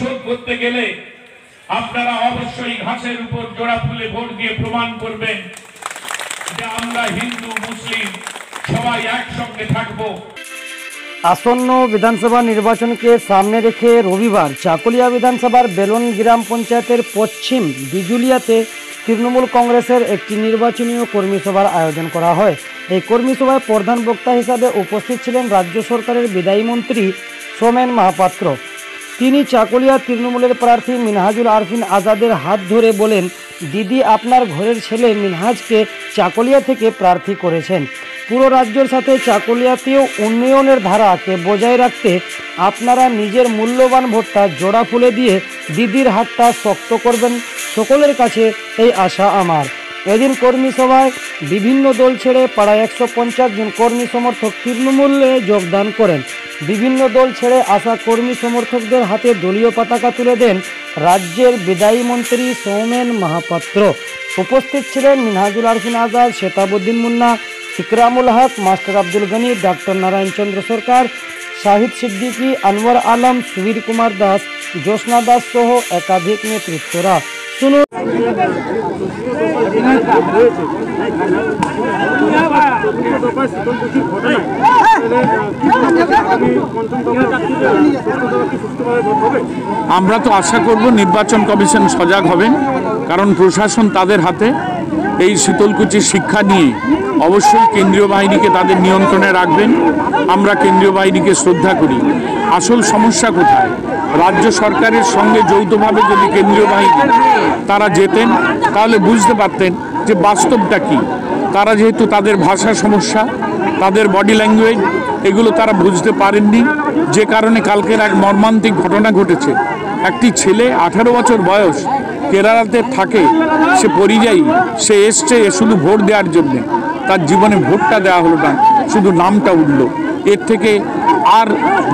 শোধ করতে গেলে আপনারা অবশ্যই ঘাসের উপর জোড়া ফুলে ভোট দিয়ে প্রমাণ করবেন যে আমরা হিন্দু, মুসলিম, সবাই একসঙ্গে থাকব। আসন্ন বিধানসভা নির্বাচনকে সামনে রেখে রবিবার চাকুলিয়া বিধানসভার বেলন গ্রাম পঞ্চায়েতের পশ্চিম বিজুলিয়াতে তৃণমূল কংগ্রেসের একটি নির্বাচনীয় কর্মী সভার আয়োজন করা হয়। এই কর্মী সভায় প্রধান বক্তা হিসাবে উপস্থিত ছিলেন রাজ্য সরকারের বিদায়ী মন্ত্রী সোমেন মাহাপাত্র। তিনি চাকুলিয়া তৃণমূলের প্রার্থী মিনহাজুল আরফিন আজাদের হাত ধরে বলেন, দিদি, আপনার ঘরের ছেলে মিনহাজকে চাকুলিয়া থেকে প্রার্থী করেছেন। পুরো রাজ্যের সাথে চাকুলিয়াতেও উন্নয়নের ধারাকে বজায় রাখতে আপনারা নিজের মূল্যবান ভোটটা জোড়া ফুলে দিয়ে দিদির হাতটা শক্ত করবেন। সকলের কাছে এই আশা আমার। এদিন কর্মী সভায় বিভিন্ন দল ছেড়ে পাড়ায় একশো পঞ্চাশ জন কর্মী সমর্থক তৃণমূলে যোগদান করেন। বিভিন্ন দল ছেড়ে আসা কর্মী সমর্থকদের হাতে দলীয় পতাকা তুলে দেন রাজ্যের বিদায়ী মন্ত্রী সৌমেন মহাপাত্র। উপস্থিত ছিলেন মিনহাজুল আরফিন আজাদ, শেতাবুদ্দিন মুন্না, ইকরামুল হক, মাস্টার আব্দুল গনি ডক্টর নারায়ণ চন্দ্র সরকার, শাহিদ সিদ্দিকী আনোয়ার আলম, সুবীর কুমার দাস, জ্যোৎস্না দাস সহ একাধিক নেতৃত্বরা। শুনুন। আমরা তো আশা করব নির্বাচন কমিশন সজাগ হবেন, কারণ প্রশাসন তাদের হাতে। এই শীতলকুচির শিক্ষা নিয়ে অবশ্যই কেন্দ্রীয় বাহিনীকে তাদের নিয়ন্ত্রণে রাখবেন। আমরা কেন্দ্রীয় বাহিনীকে শ্রদ্ধা করি। আসল সমস্যা কোথায়? রাজ্য সরকারের সঙ্গে যৌথভাবে যদি কেন্দ্রীয় বাহিনী তারা যেতেন, তাহলে বুঝতে পারতেন যে বাস্তবটা কী। তারা যেহেতু তাদের ভাষা সমস্যা, তাদের বডি ল্যাঙ্গুয়েজ এগুলো তারা বুঝতে পারেননি। যে কারণে কালকের এক মর্মান্তিক ঘটনা ঘটেছে। একটি ছেলে আঠারো বছর বয়স, কেরালাতে থাকে, সে পরিযায়ী, সে এসছে শুধু ভোট দেওয়ার জন্যে। তার জীবনে ভোটটা দেওয়া হলো না, শুধু নামটা উঠল। এর থেকে আর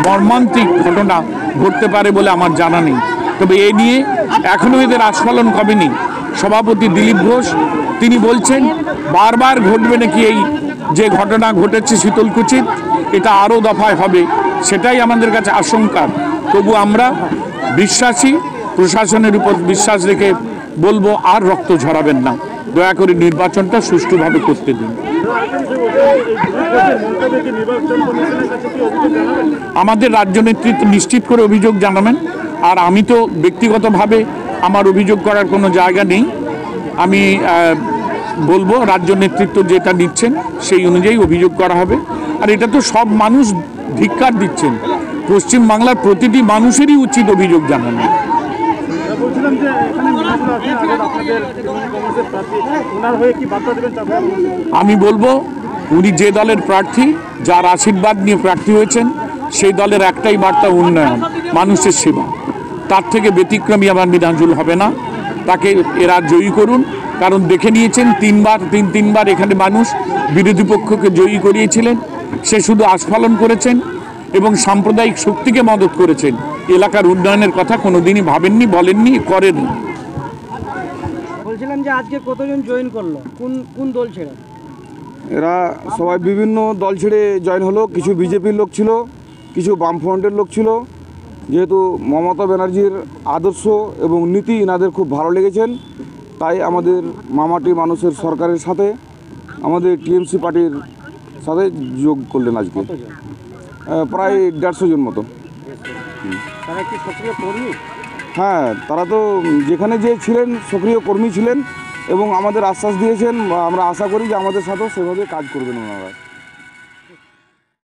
মর্মান্তিক ঘটনা ঘটতে পারে বলে আমার জানা নেই। তবে এ নিয়ে এখনও এদের আস্ফলন কমেনি। সভাপতি দিলীপ ঘোষ তিনি বলছেন, বারবার ঘটবে নাকি এই যে ঘটনা ঘটেছে শীতলকুচিত এটা আরও দফায় হবে, সেটাই আমাদের কাছে আশঙ্কা। তবু আমরা বিশ্বাসী, প্রশাসনের উপর বিশ্বাস রেখে বলব, আর রক্ত ঝরাবেন না। দয়া করে নির্বাচনটা সুষ্ঠুভাবে করতে দিন। আমাদের রাজ্য নেতৃত্ব নিশ্চিত করে অভিযোগ জানাবেন। আর আমি তো ব্যক্তিগতভাবে আমার অভিযোগ করার কোনো জায়গা নেই। আমি বলব রাজ্য নেতৃত্ব যেটা দিচ্ছেন সেই অনুযায়ী অভিযোগ করা হবে। আর এটা তো সব মানুষ ধিক্কার দিচ্ছেন। পশ্চিম বাংলার প্রতিটি মানুষেরই উচিত অভিযোগ জানানো। আমি বলব উনি যে দলের প্রার্থী যার আশীর্বাদ নিয়ে প্রার্থী হয়েছেন সেই দলের একটাই বার্তা উন্নয়ন মানুষের সেবা। তার থেকে ব্যতিক্রমী আমার বিধানজুল হবে না। তাকে এরা জয়ী করুন। কারণ দেখে নিয়েছেন তিনবার তিন তিনবার এখানে মানুষ বিরোধী পক্ষকে জয়ী করিয়েছিলেন। সে শুধু আস্ফালন করেছেন এবং সাম্প্রদায়িক শক্তিকে মদত করেছেন। এলাকার উন্নয়নের কথা কোনোদিনই ভাবেননি বলেননি করেননি। বলছিলাম যে আজকে কতজন জয়েন করল? কোন কোন দল ছেড়ে? এরা সবাই বিভিন্ন দল ছেড়ে জয়েন হলো। কিছু বিজেপির লোক ছিল কিছু বামফ্রন্টের লোক ছিল। যেহেতু মমতা ব্যানার্জির আদর্শ এবং নীতি ইনাদের খুব ভালো লেগেছেন তাই আমাদের মামাটি মানুষের সরকারের সাথে আমাদের টিএমসি পার্টির সাথে যোগ করলেন আজকে। প্রায় দেড়শো জন মতো। তারা কি সক্রিয় কর্মী? হ্যাঁ তারা তো যেখানে যে ছিলেন সক্রিয় কর্মী ছিলেন এবং আমাদের আশ্বাস দিয়েছেন বা আমরা আশা করি যে আমাদের সাথেও সেভাবে কাজ করবেন ওনারা।